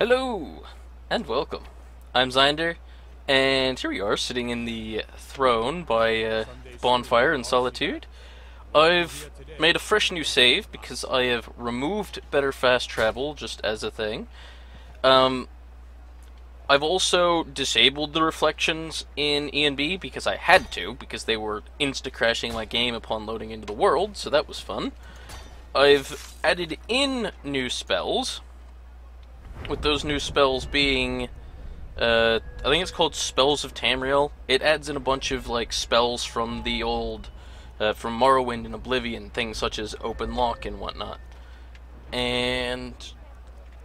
Hello, and welcome. I'm Zeinder, and here we are, sitting in the throne by uh, Bonfire in Solitude. I've made a fresh new save because I have removed Better Fast Travel just as a thing. Um, I've also disabled the reflections in ENB because I had to, because they were insta-crashing my game upon loading into the world, so that was fun. I've added in new spells, with those new spells being uh, I think it's called Spells of Tamriel. It adds in a bunch of like spells from the old uh, from Morrowind and Oblivion, things such as Open Lock and whatnot. And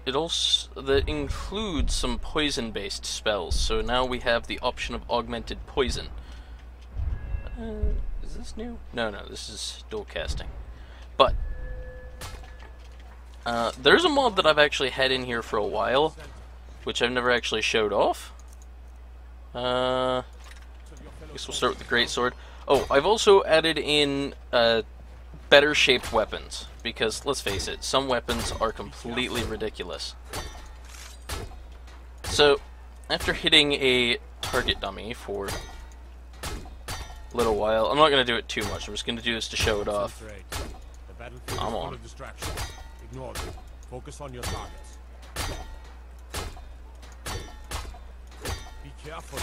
it also that includes some poison-based spells. So now we have the option of augmented poison. Uh, is this new? No, no, this is dual casting. But uh, there's a mod that I've actually had in here for a while, which I've never actually showed off. Uh, I guess we'll start with the Great Sword. Oh, I've also added in uh, better shaped weapons, because let's face it, some weapons are completely ridiculous. So, after hitting a target dummy for a little while, I'm not going to do it too much, I'm just going to do this to show it off. I'm on. Ignore them. Focus on your targets. Be careful.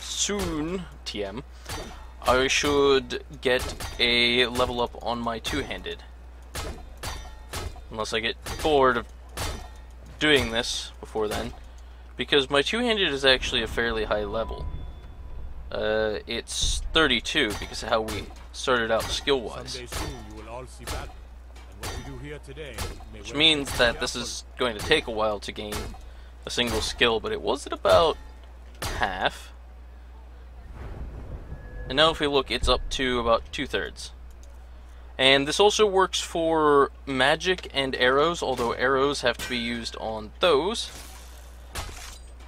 Soon, TM, I should get a level up on my two-handed. Unless I get bored of doing this before then. Because my two-handed is actually a fairly high level. Uh, it's 32 because of how we started out skill-wise. Which means that this is going to take a while to gain a single skill, but it was at about half. And now if we look, it's up to about two-thirds. And this also works for magic and arrows, although arrows have to be used on those.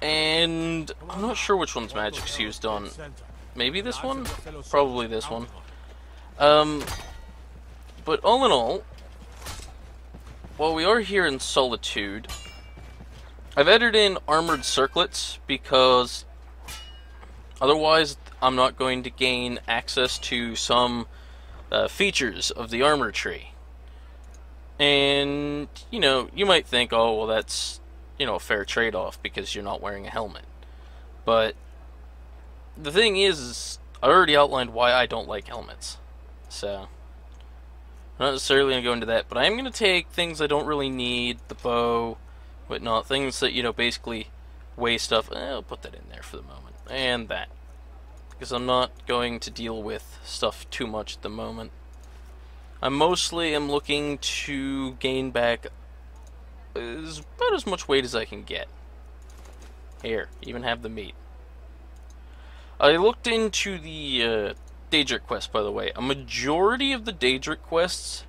And I'm not sure which one's magic's used on. Maybe this one? Probably this one. Um, but all in all, while we are here in Solitude, I've added in armored circlets because otherwise I'm not going to gain access to some uh, features of the armor tree. And, you know, you might think, oh, well, that's, you know, a fair trade off because you're not wearing a helmet. But the thing is, is I already outlined why I don't like helmets. So. I'm not necessarily going to go into that, but I am going to take things I don't really need, the bow, whatnot, things that, you know, basically weigh stuff. Eh, I'll put that in there for the moment. And that. Because I'm not going to deal with stuff too much at the moment. I mostly am looking to gain back as, about as much weight as I can get. Here, even have the meat. I looked into the uh, Daedric quest, by the way. A majority of the Daedric quests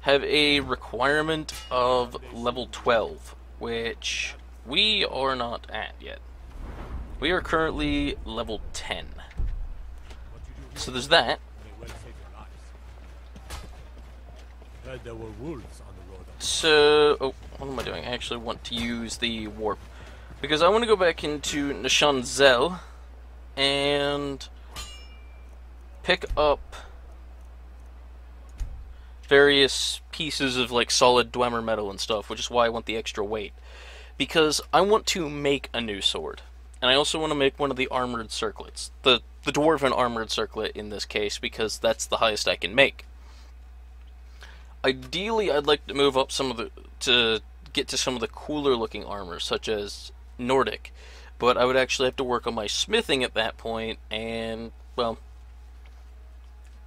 have a requirement of level 12, which we are not at yet. We are currently level 10. So there's that. So, oh, what am I doing? I actually want to use the warp. Because I want to go back into Nchuand-Zel and pick up various pieces of like solid Dwemer metal and stuff, which is why I want the extra weight. Because I want to make a new sword. And I also want to make one of the armored circlets. The the dwarven armored circlet in this case, because that's the highest I can make. Ideally I'd like to move up some of the to get to some of the cooler looking armor, such as Nordic. But I would actually have to work on my smithing at that point, and well,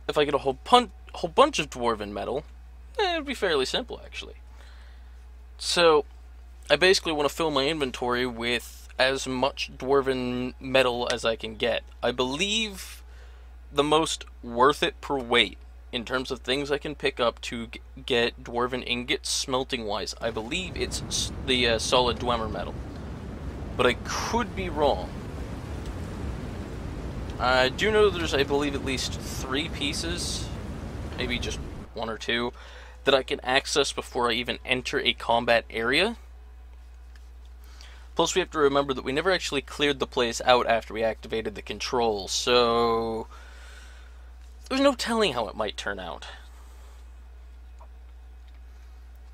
if I get a whole, pun- whole bunch of dwarven metal, eh, it'd be fairly simple actually. So, I basically want to fill my inventory with as much dwarven metal as I can get. I believe the most worth it per weight in terms of things I can pick up to get dwarven ingots smelting wise. I believe it's the uh, solid dwemer metal. But I could be wrong. I do know there's, I believe, at least three pieces, maybe just one or two, that I can access before I even enter a combat area. Plus, we have to remember that we never actually cleared the place out after we activated the controls, so there's no telling how it might turn out.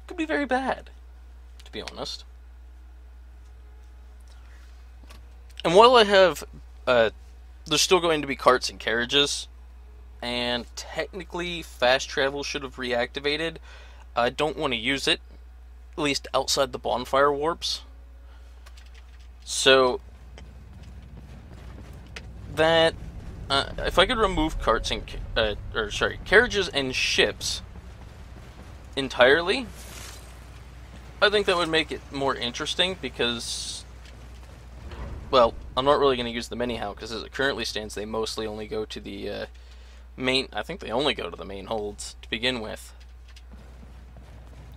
Could be very bad, to be honest. And while I have, uh, there's still going to be carts and carriages, and technically fast travel should have reactivated. I don't want to use it, at least outside the bonfire warps. So that uh, if I could remove carts and uh, or sorry carriages and ships entirely, I think that would make it more interesting because, well, I'm not really going to use them anyhow because as it currently stands, they mostly only go to the uh, main. I think they only go to the main holds to begin with,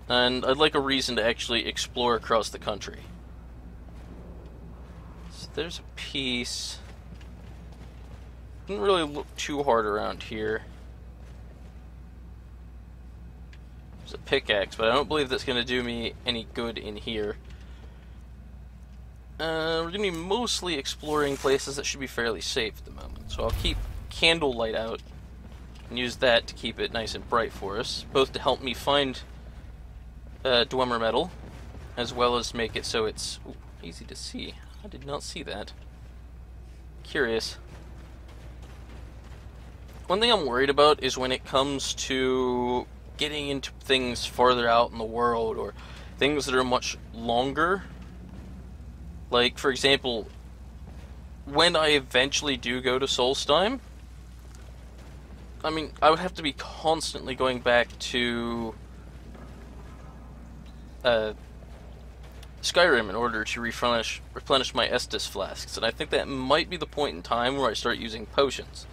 and I'd like a reason to actually explore across the country So there's a piece. Didn't really look too hard around here. There's a pickaxe, but I don't believe that's going to do me any good in here. Uh, we're going to be mostly exploring places that should be fairly safe at the moment. So I'll keep candlelight out and use that to keep it nice and bright for us, both to help me find uh, Dwemer metal, as well as make it so it's ooh, easy to see. I did not see that. Curious. One thing I'm worried about is when it comes to getting into things farther out in the world or things that are much longer. Like, for example, when I eventually do go to Solstheim, I mean, I would have to be constantly going back to uh, Skyrim in order to replenish replenish my Estus flasks, and I think that might be the point in time where I start using potions.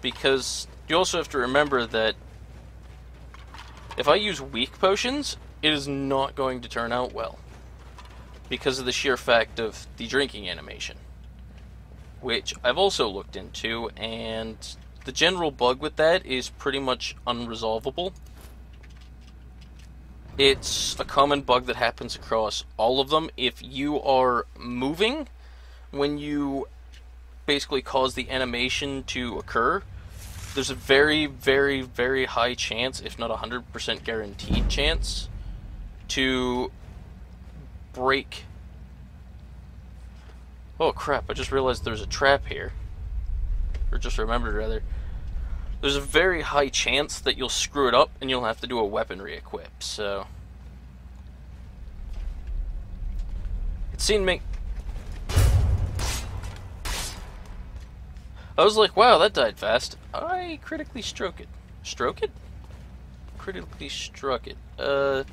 Because you also have to remember that if I use weak potions, it is not going to turn out well. Because of the sheer fact of the drinking animation. Which I've also looked into, and the general bug with that is pretty much unresolvable. It's a common bug that happens across all of them. If you are moving when you basically cause the animation to occur, there's a very, very, very high chance, if not a 100% guaranteed chance, to break. Oh crap, I just realized there's a trap here. Or just remembered, rather there's a very high chance that you'll screw it up and you'll have to do a weapon re-equip, so... It seemed me... I was like, wow, that died fast. I critically struck it. Stroke it? Critically struck it. Uh...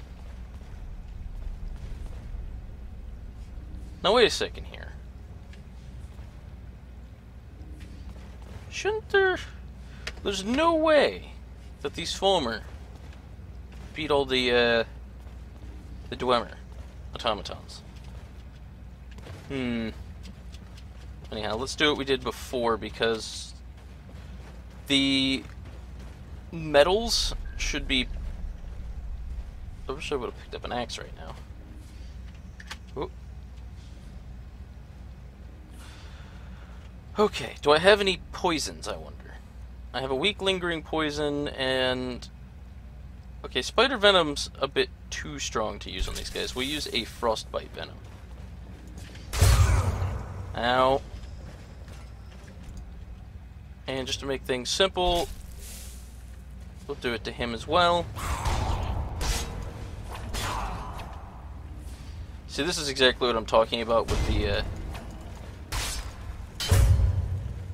Now wait a second here. Shouldn't there... There's no way that these Falmer beat all the, uh, the Dwemer automatons. Hmm. Anyhow, let's do what we did before because the metals should be. I wish I would have picked up an axe right now. Ooh. Okay, do I have any poisons, I wonder? I have a weak lingering poison and... Okay, spider venom's a bit too strong to use on these guys. We'll use a frostbite venom. Ow. And just to make things simple, we'll do it to him as well. See, this is exactly what I'm talking about with the uh,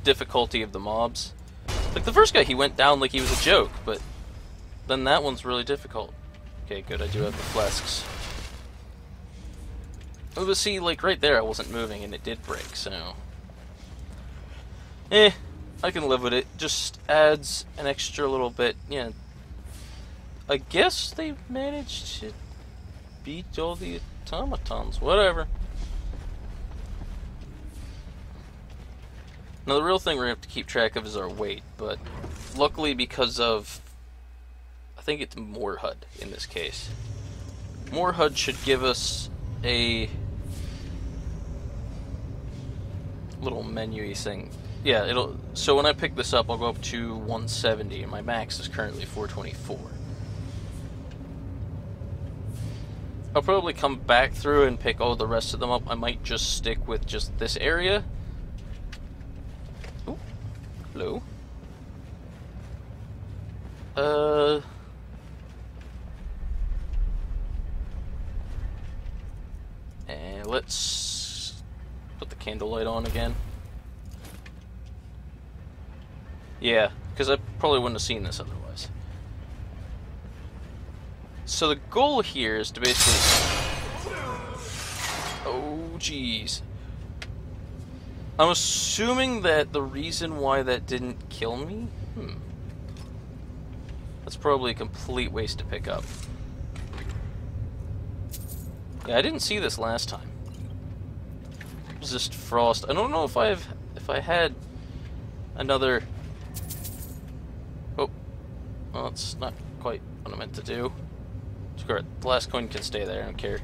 difficulty of the mobs. Like the first guy, he went down like he was a joke, but then that one's really difficult. Okay, good, I do have the flasks. Oh, but see, like right there I wasn't moving and it did break, so... Eh, I can live with it. Just adds an extra little bit, yeah. I guess they managed to beat all the automatons, whatever. Now the real thing we're going to have to keep track of is our weight, but luckily because of, I think it's moreHUD in this case. moreHUD should give us a little menu thing. Yeah, it'll. So when I pick this up, I'll go up to 170, and my max is currently 424. I'll probably come back through and pick all the rest of them up. I might just stick with just this area. Hello. Uh. And let's put the candlelight on again. Yeah, because I probably wouldn't have seen this otherwise. So the goal here is to basically... Oh, jeez. I'm assuming that the reason why that didn't kill me... Hmm. That's probably a complete waste to pick up. Yeah, I didn't see this last time. Resist frost. I don't know if I've if I had another. Oh, well, it's not quite what I meant to do. Screw it. The last coin can stay there. I don't care.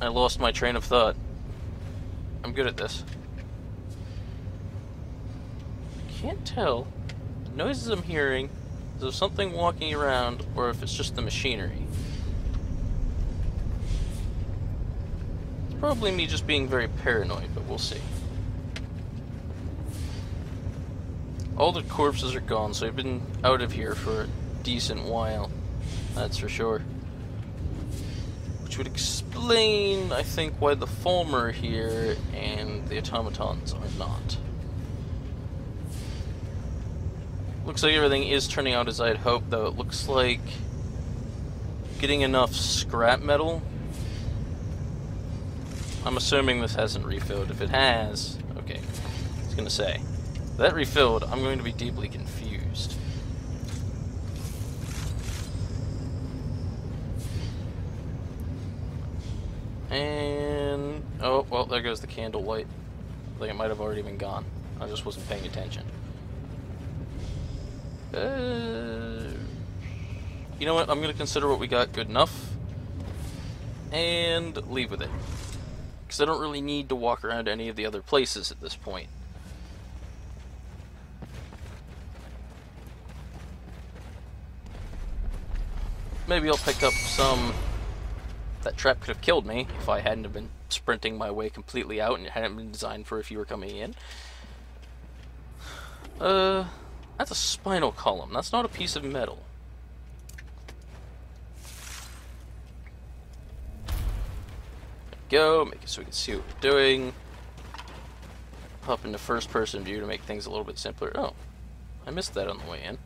I lost my train of thought. I'm good at this. I can't tell the noises I'm hearing is of something walking around or if it's just the machinery. It's probably me just being very paranoid, but we'll see. All the corpses are gone, so I've been out of here for a decent while. That's for sure. Which would explain, I think, why the Falmer are here and the automatons are not. Looks like everything is turning out as I had hoped, though. It looks like getting enough scrap metal. I'm assuming this hasn't refilled. If it has, okay, I was gonna say. If that refilled, I'm going to be deeply confused. Goes the candle light. I think it might have already been gone. I just wasn't paying attention. Uh, you know what? I'm going to consider what we got good enough. And leave with it. Because I don't really need to walk around any of the other places at this point. Maybe I'll pick up some... That trap could have killed me if I hadn't have been sprinting my way completely out and it hadn't been designed for if you were coming in. Uh... That's a spinal column. That's not a piece of metal. Go, make it so we can see what we're doing. Pop into first person view to make things a little bit simpler. Oh, I missed that on the way in.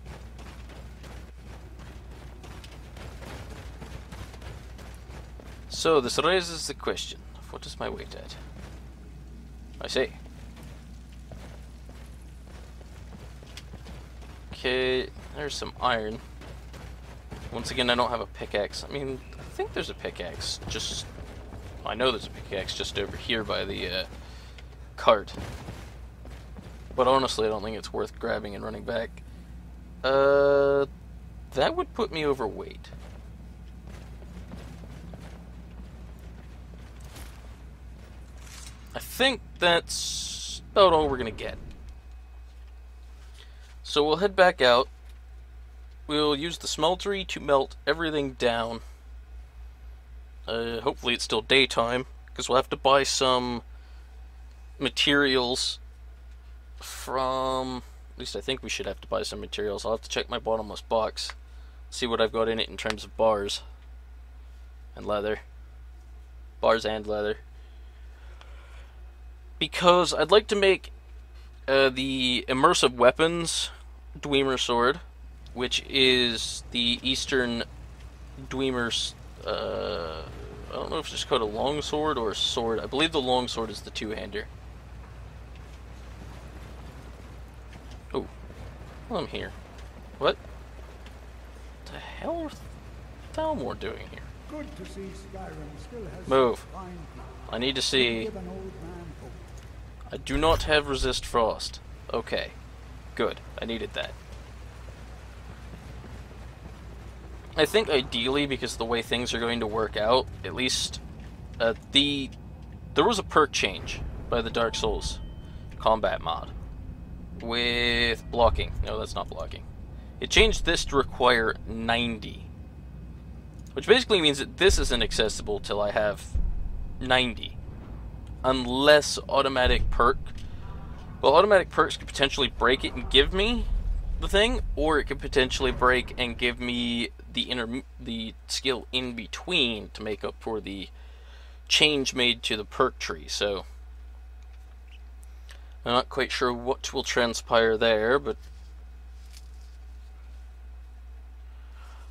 So this raises the question, of what is my weight at? I see. Okay, there's some iron. Once again, I don't have a pickaxe. I mean, I think there's a pickaxe. Just, I know there's a pickaxe just over here by the uh, cart. But honestly, I don't think it's worth grabbing and running back. Uh, that would put me overweight. Think that's about all we're gonna get. So we'll head back out. We'll use the smeltery to melt everything down. Uh, hopefully it's still daytime, because we'll have to buy some materials from... At least I think we should have to buy some materials. I'll have to check my bottomless box. See what I've got in it in terms of bars. And leather. Bars and leather. Because I'd like to make uh, the immersive weapons Dwemer sword, which is the Eastern Dwemer's. Uh, I don't know if it's just called a long sword or a sword. I believe the long sword is the two-hander. Oh, well, I'm here. What? The hell is Thalmor doing here? Good to see Skyrim still has Move. I need to see. I do not have resist frost. Okay. Good. I needed that. I think ideally, because the way things are going to work out, at least Uh, the there was a perk change by the Dark Souls combat mod with blocking. No, that's not blocking. It changed this to require 90. Which basically means that this isn't accessible till I have 90. Unless automatic perk. Well, automatic perks could potentially break it and give me the thing, or it could potentially break and give me the inner the skill in between to make up for the change made to the perk tree. So I'm not quite sure what will transpire there, but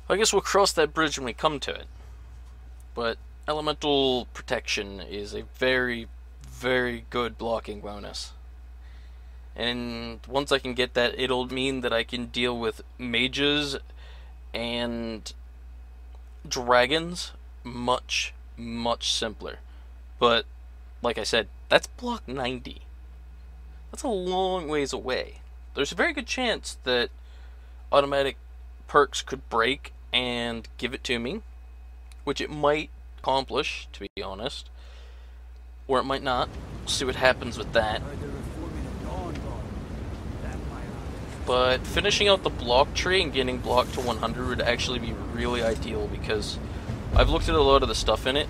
I guess we'll cross that bridge when we come to it. But elemental protection is a very, very good blocking bonus. And once I can get that, it'll mean that I can deal with mages and dragons much, much simpler. But, like I said, that's block 90. That's a long ways away. There's a very good chance that automatic perks could break and give it to me, which it might accomplish, to be honest, or it might not. We'll see what happens with that. But finishing out the block tree and getting block to 100 would actually be really ideal because I've looked at a lot of the stuff in it.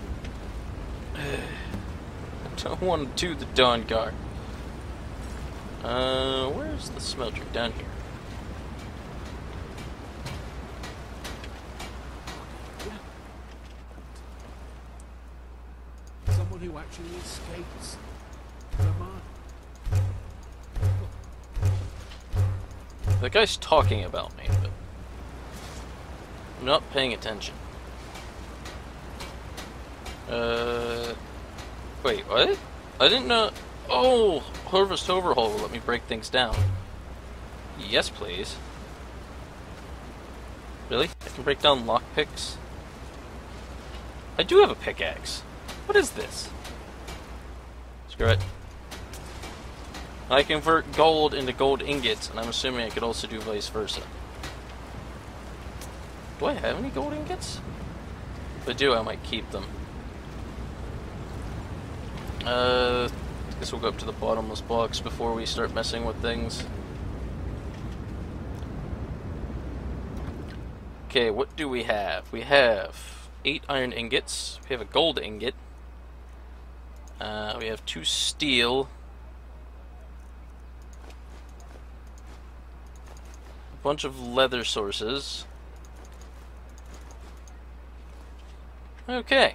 I don't want to do the Dawnguard. Uh, where's the smelter? Down here. Who actually escapes the mine. The guy's talking about me, but I'm not paying attention. Uh, wait, what? I didn't know. Oh, Harvest Overhaul will let me break things down. Yes, please. Really? I can break down lockpicks? I do have a pickaxe. What is this? Screw it. I convert gold into gold ingots, and I'm assuming I could also do vice versa. Do I have any gold ingots? If I do, I might keep them. Uh, I guess we'll go up to the bottomless box before we start messing with things. Okay, what do we have? We have eight iron ingots. We have a gold ingot. Uh, we have two steel. A bunch of leather sources. Okay.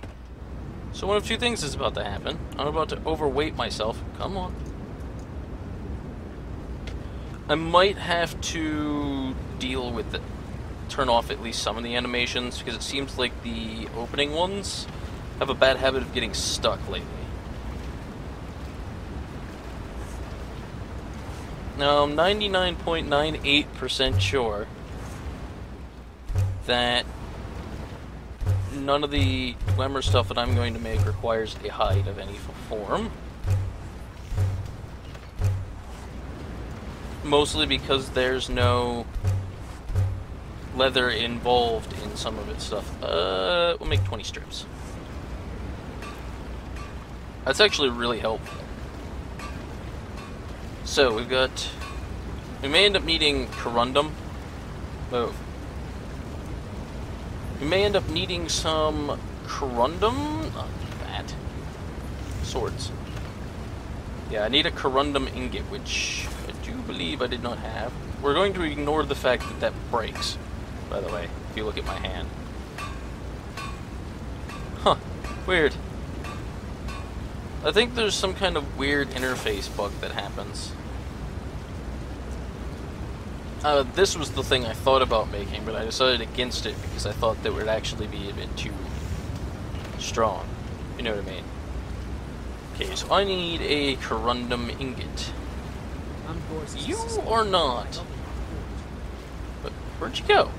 So one of two things is about to happen. I'm about to overweight myself. Come on. I might have to deal with it. Turn off at least some of the animations because it seems like the opening ones have a bad habit of getting stuck lately. Now, I'm 99.98% sure that none of the glamour stuff that I'm going to make requires a hide of any form. Mostly because there's no leather involved in some of its stuff. Uh, we'll make 20 strips. That's actually really helpful. So, we've got... We may end up needing corundum. Oh. We may end up needing some corundum. That. Swords. Yeah, I need a corundum ingot, which I do believe I did not have. We're going to ignore the fact that that breaks, by the way, if you look at my hand. Huh. Weird. I think there's some kind of weird interface bug that happens. Uh, this was the thing I thought about making, but I decided against it because I thought that would actually be a bit too strong. You know what I mean? Okay, so I need a corundum ingot. You are not. But where'd you go?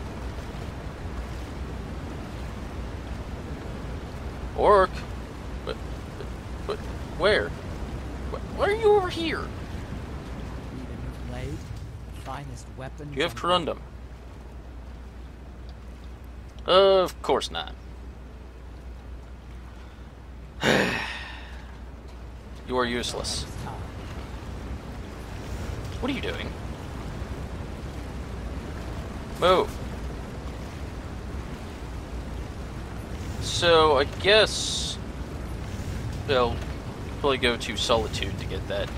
Orc. But, but, but where? Why are you over here? Need a new blade, finest weapon. You have corundum. Of course not. You are useless. What are you doing? Move. So, I guess... Well, probably go to Solitude to get that.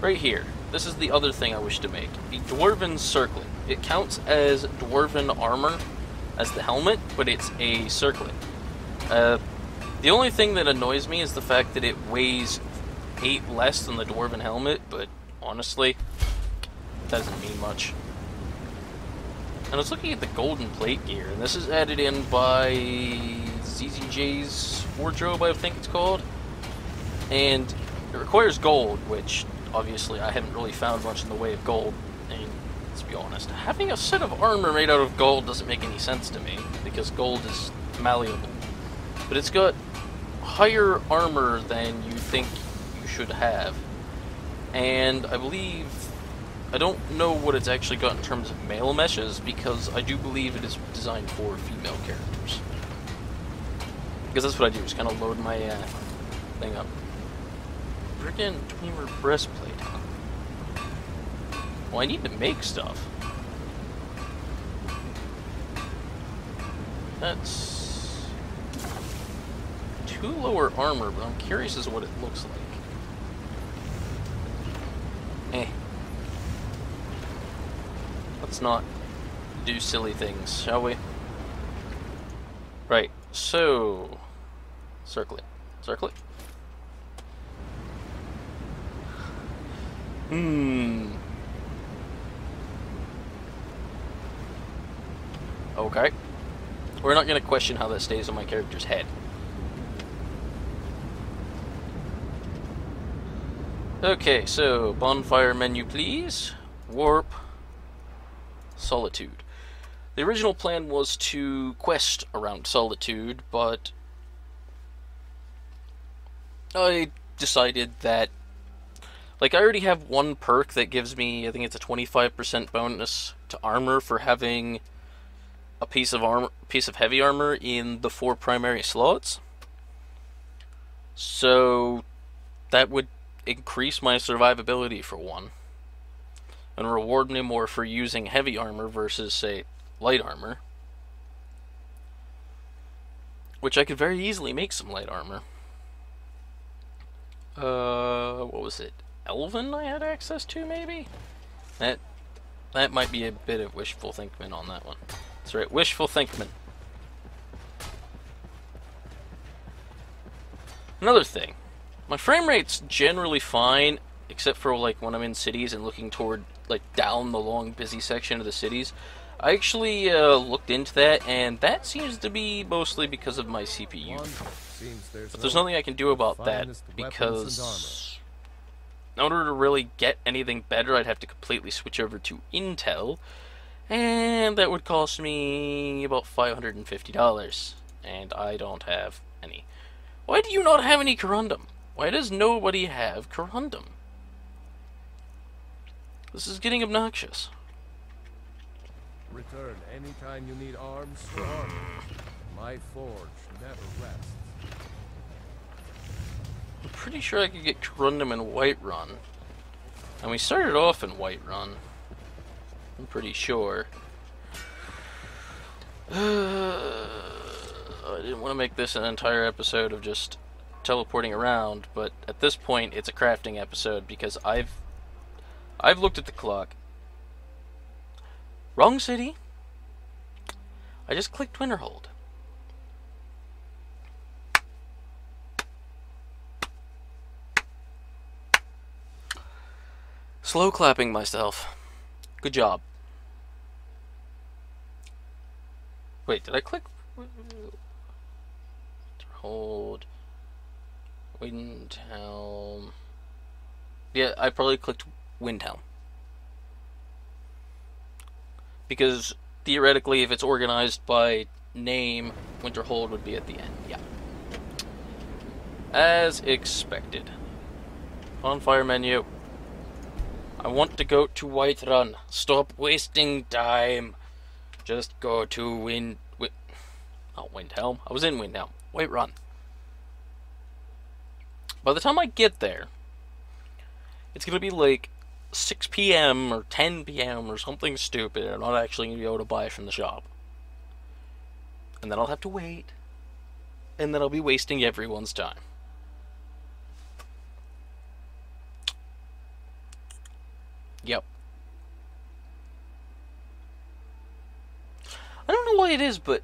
Right here. This is the other thing I wish to make. The Dwarven Circlet. It counts as Dwarven armor as the helmet, but it's a circlet. Uh, the only thing that annoys me is the fact that it weighs 8 less than the Dwarven helmet, but honestly, doesn't mean much. And I was looking at the golden plate gear, and this is added in by ZZJ's wardrobe, I think it's called. And it requires gold, which obviously I haven't really found much in the way of gold. And let's be honest, having a set of armor made out of gold doesn't make any sense to me, because gold is malleable. But it's got higher armor than you think you should have. And I believe I don't know what it's actually got in terms of male meshes because I do believe it is designed for female characters. Because that's what I do, is kind of load my uh, thing up. Freaking Dreamer breastplate. Well, I need to make stuff. That's two lower armor, but I'm curious as to what it looks like. Eh. Let's not do silly things, shall we? Right, so... Circle it. Circle it. Hmm. Okay. We're not going to question how that stays on my character's head. Okay, so bonfire menu, please. Warp. Solitude. The original plan was to quest around Solitude, but I decided that like I already have one perk that gives me I think it's a 25% bonus to armor for having a piece of armor piece of heavy armor in the four primary slots. So that would increase my survivability for one and reward me more for using heavy armor versus, say, light armor. Which I could very easily make some light armor. Uh, what was it? Elven I had access to, maybe? That that might be a bit of wishful thinking on that one. That's right, wishful thinking. Another thing, my frame rate's generally fine, except for like when I'm in cities and looking toward like down the long busy section of the cities. I actually uh, looked into that, and that seems to be mostly because of my CPU. But there's nothing I can do about that because in order to really get anything better, I'd have to completely switch over to Intel, and that would cost me about $550, and I don't have any. Why do you not have any corundum? Why does nobody have corundum? This is getting obnoxious. Return anytime you need arms for. My forge never rests. Pretty sure I could get Corundum in Whiterun. And we started off in Whiterun. I'm pretty sure. I didn't want to make this an entire episode of just teleporting around, but at this point it's a crafting episode because I've I've looked at the clock. Wrong city. I just clicked Winterhold. Slow clapping myself. Good job. Wait, did I click? Hold. Windhelm. Yeah, I probably clicked Windhelm. Because theoretically, if it's organized by name, Winterhold would be at the end. Yeah. As expected. Bonfire menu. I want to go to Whiterun. Stop wasting time. Just go to Wind. Oh, Windhelm. I was in Windhelm. Whiterun. By the time I get there, it's gonna be like 6 p.m. or 10 p.m. or something stupid, I'm not actually gonna be able to buy from the shop. And then I'll have to wait, and then I'll be wasting everyone's time. Yep. I don't know why it is, but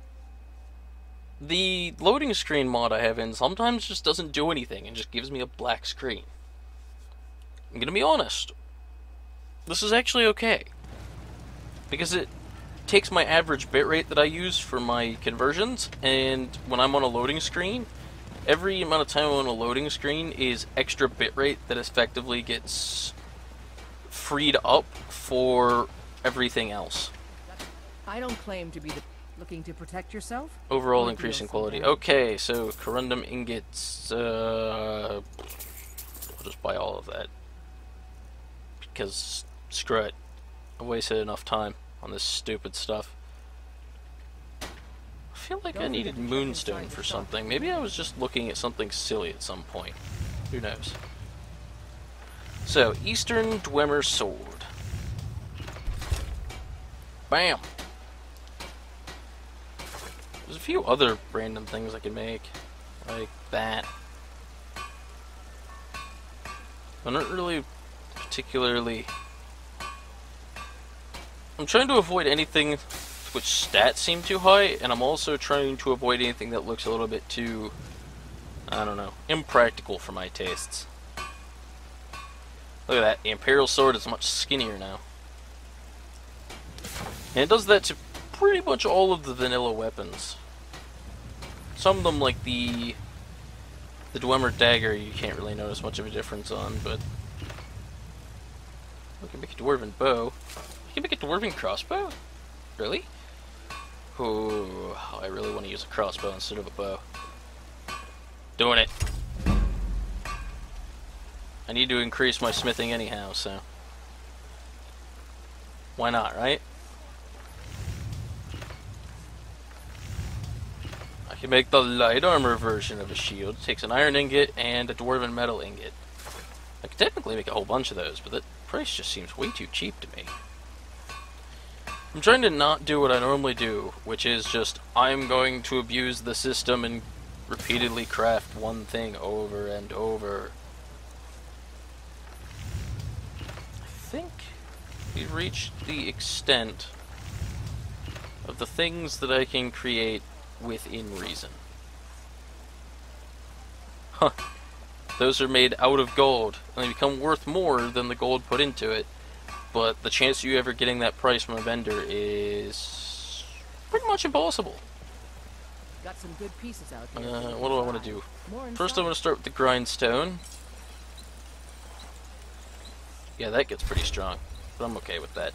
the loading screen mod I have in sometimes just doesn't do anything and just gives me a black screen. I'm gonna be honest. This is actually okay. Because it takes my average bitrate that I use for my conversions, and when I'm on a loading screen, every amount of time I'm on a loading screen is extra bitrate that effectively gets freed up for everything else. I don't claim to be the looking to protect yourself. Overall increase in quality. Okay, so corundum ingots. Uh, I'll just buy all of that because screw it. I wasted enough time on this stupid stuff. I feel like I needed forget to check moonstone for something. Maybe I was just looking at something silly at some point. Who knows? So, Eastern Dwemer Sword. Bam! There's a few other random things I can make, like that. I'm not really particularly. I'm trying to avoid anything which stats seem too high, and I'm also trying to avoid anything that looks a little bit too, I don't know, impractical for my tastes. Look at that, the Imperial Sword is much skinnier now. And it does that to pretty much all of the vanilla weapons. Some of them, like the the Dwemer dagger, you can't really notice much of a difference on, but we can make a dwarven bow. You can make a dwarven crossbow? Really? Ooh, I really want to use a crossbow instead of a bow. Doing it. I need to increase my smithing anyhow, so why not, right? I can make the light armor version of a shield. It takes an iron ingot and a dwarven metal ingot. I could technically make a whole bunch of those, but the price just seems way too cheap to me. I'm trying to not do what I normally do, which is just I'm going to abuse the system and repeatedly craft one thing over and over. I think we've reached the extent of the things that I can create within reason. Huh. Those are made out of gold, and they become worth more than the gold put into it. But the chance of you ever getting that price from a vendor is pretty much impossible. Got some good pieces out Uh, what do I want to do? First, inside. going to start with the grindstone. Yeah, that gets pretty strong, but I'm okay with that.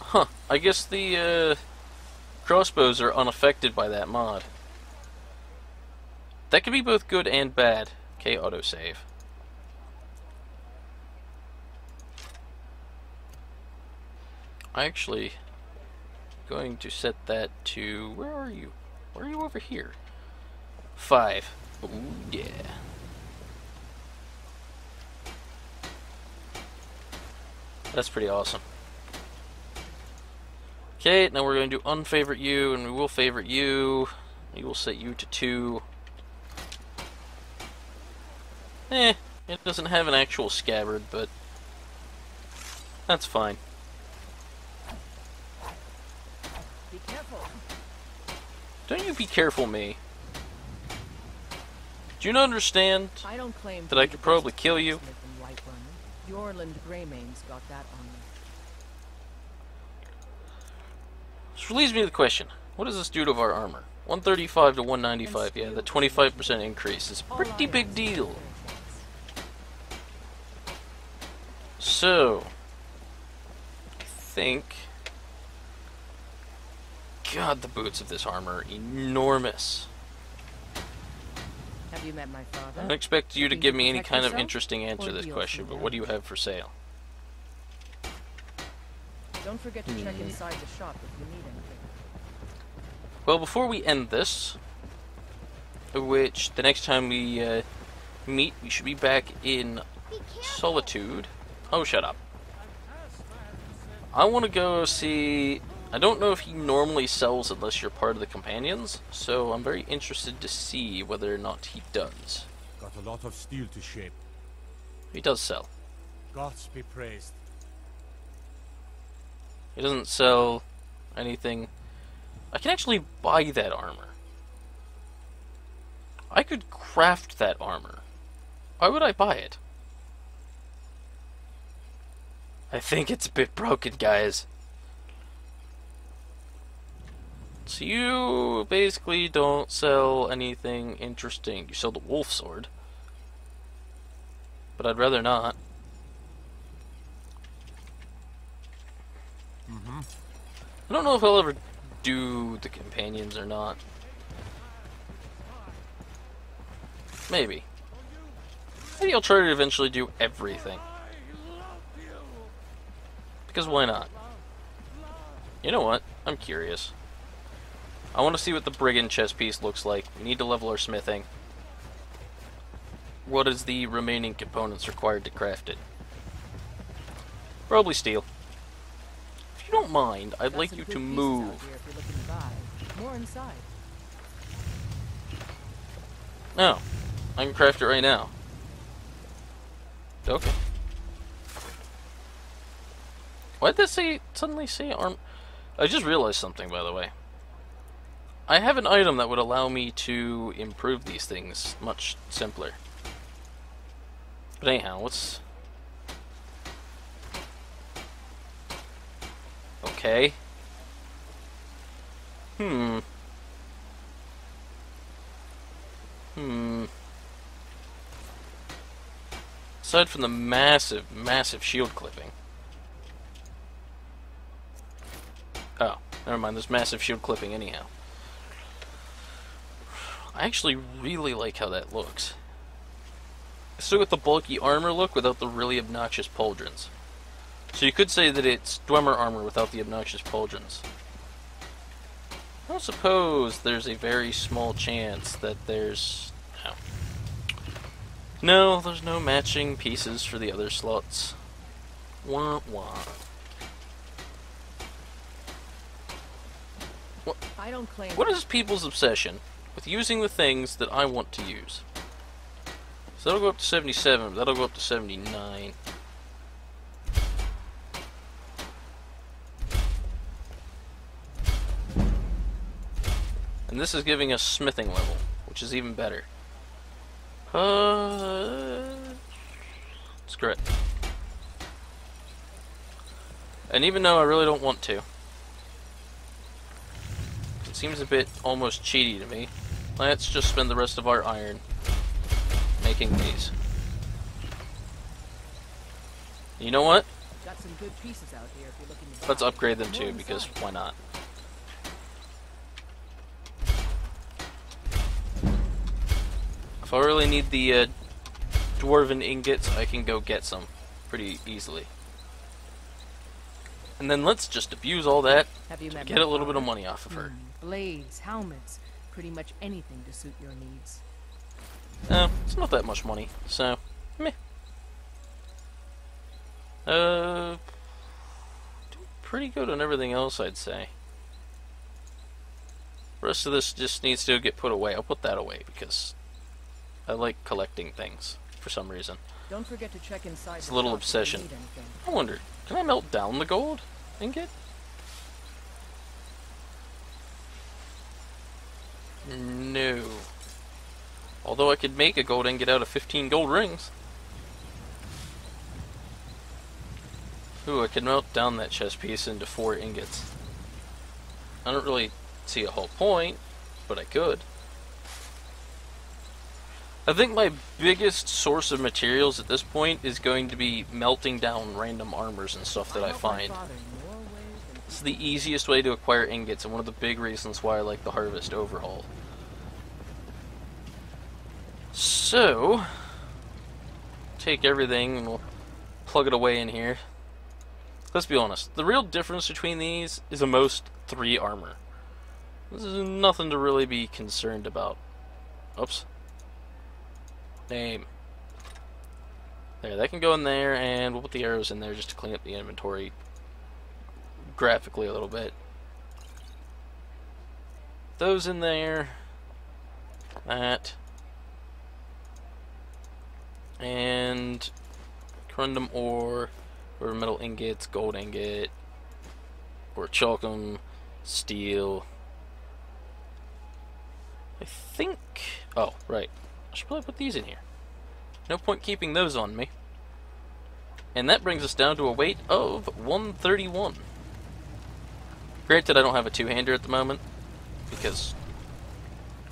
Huh, I guess the uh, crossbows are unaffected by that mod. That could be both good and bad. Okay, autosave. I actually going to set that to where are you? Where are you over here? Five. Ooh, yeah. That's pretty awesome. Okay, now we're going to do unfavorite you, and we will favorite you. We will set you to two. Eh, it doesn't have an actual scabbard, but that's fine. Be careful. Don't you be careful, me. Do you not understand? I don't claim That I could probably kill you. Blacksmith in Whiterun. Eorlund Gray-Mane's got that on me. Which leads me to the question: What does this do to our armor? 135 to 195. Yeah, the 25% increase is a pretty big deal. So, I think. God, the boots of this armor are enormous. Have you met my I don't expect you to give me any kind of interesting answer to this question, but what do you have for sale? Don't forget to check Hmm. inside the shop if you need anything. Well, before we end this, which the next time we uh, meet, we should be back in Solitude. Oh, shut up. I want to go see. I don't know if he normally sells unless you're part of the companions, so I'm very interested to see whether or not he does. Got a lot of steel to shape. He does sell. Gods be praised. He doesn't sell anything. I can actually buy that armor. I could craft that armor. Why would I buy it? I think it's a bit broken, guys. So you basically don't sell anything interesting. You sell the wolf sword. But I'd rather not. Mm-hmm. I don't know if I'll ever do the companions or not. Maybe. Maybe I'll try to eventually do everything. Because why not? You know what? I'm curious. I want to see what the brigand chess piece looks like. We need to level our smithing. What is the remaining components required to craft it? Probably steel. If you don't mind, I'd Got like you to move. out here if you're looking to. More inside. No, I can craft it right now. Okay. Why'd this say suddenly say arm? I just realized something, by the way. I have an item that would allow me to improve these things much simpler. But anyhow, what's okay? Hmm. Hmm. Aside from the massive, massive shield clipping. Oh, never mind. There's massive shield clipping anyhow. I actually really like how that looks. So with the bulky armor look without the really obnoxious pauldrons. So you could say that it's Dwemer armor without the obnoxious pauldrons. I don't suppose there's a very small chance that there's. No. No, there's no matching pieces for the other slots. Wah wah. I don't claim. What is people's obsession with using the things that I want to use? So that'll go up to 77, that'll go up to 79. And this is giving us smithing level, which is even better. Uh, screw it. And even though I really don't want to, it seems a bit almost cheaty to me. Let's just spend the rest of our iron making these. You know what? Got some good pieces out here if you're looking to. Let's upgrade them too, because why not? If I really need the uh, dwarven ingots, I can go get some pretty easily. And then let's just abuse all that Have you to get a little bit of money off of her. Hmm, Blades, helmets, pretty much anything to suit your needs. No, it's not that much money, so meh. Uh, do pretty good on everything else, I'd say. rest of this just needs to get put away. I'll put that away because I like collecting things for some reason. Don't forget to check inside. It's a little shop if you obsession. I wonder, can I melt down the gold ingot? No. Although I could make a gold ingot out of 15 gold rings. Ooh, I could melt down that chest piece into four ingots. I don't really see a whole point, but I could. I think my biggest source of materials at this point is going to be melting down random armors and stuff that I find. Than It's the easiest way to acquire ingots and one of the big reasons why I like the Harvest Overhaul. So, take everything and we'll plug it away in here. Let's be honest, the real difference between these is a most 3 armor. This is nothing to really be concerned about. Oops. Name. There, that can go in there, and we'll put the arrows in there just to clean up the inventory graphically a little bit. Those in there. That. And corundum ore, or metal ingots, gold ingot, orichalcum, steel. I think. Oh, right. I should probably put these in here. No point keeping those on me. And that brings us down to a weight of 131. Granted, I don't have a two-hander at the moment, because,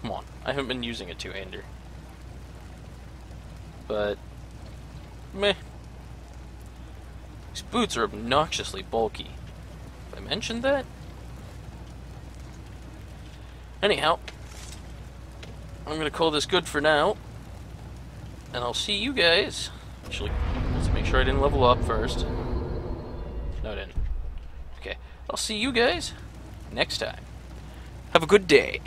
come on, I haven't been using a two-hander. But, meh. These boots are obnoxiously bulky. Have I mentioned that? Anyhow, I'm gonna call this good for now. And I'll see you guys. Actually, let's make sure I didn't level up first. No, I didn't. Okay. I'll see you guys next time. Have a good day.